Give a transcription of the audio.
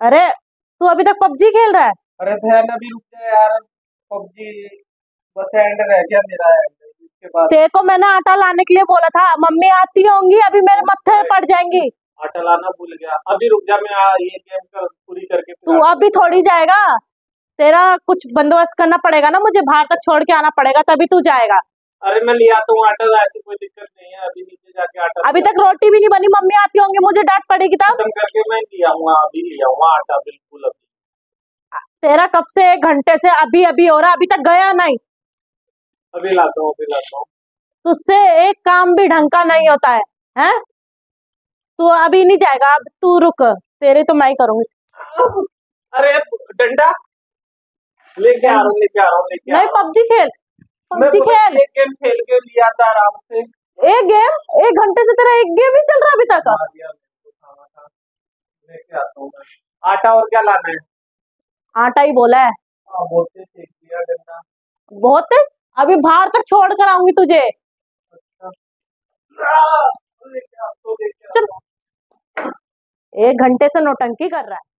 अरे तू अभी तक पबजी खेल रहा है? अरे बहन अभी रुक जा यार। पबजी बस एंड रह गया मेरा एंड इसके बाद तेरे को मैंने आटा लाने के लिए बोला था। मम्मी आती होंगी अभी मेरे मत्थे पड़ जाएँगी। आटा लाना भूल गया। अभी रुक जा मैं ये गेम कर, पूरी करके तू अभी थोड़ी जाएगा। तेरा कुछ बंदोबस्त करना पड़ेगा ना मुझे बाहर तक छोड़ के आना पड़ेगा तभी तू जाएगा। अरे मैं ले आता हूँ आटा ऐसी कोई दिक्कत नहीं है। अभी नीचे जाके आटा अभी तक रोटी भी नहीं बनी मम्मी आती होंगी मुझे डांट पड़ेगी तब। करके मैं ले आऊँगा अभी ले आऊँगा आटा बिल्कुल अभी। तेरा कब से एक घंटे से अभी अभी हो रहा अभी तक गया नहीं। अभी लाता हूँ अभी लाता हूँ। तुझसे एक काम भी ढंग का नहीं होता है हैं? तू अभी नहीं जाएगा अब तू रुक तेरे तो मैं ही करूँगी। अरे डंडा? लेके आ रहा हूँ लेके आ रहा हूँ नहीं पबजी खेल। पबजी खेल। एक गेम खेल के लिया था आराम से। एक गेम एक घंटे से तेरा एक गेम ही चल रहा है अभी तक? आटा और क्या लाना है? आटा ही बोला है। हाँ बहुत तेज अभी बाहर तक छोड़ कर आऊँगी तुझे। आ तो एक घंटे से नौटंकी कर रहा है।